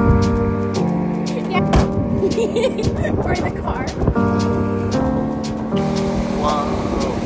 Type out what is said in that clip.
We're in the car. Whoa.